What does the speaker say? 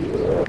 Yeah.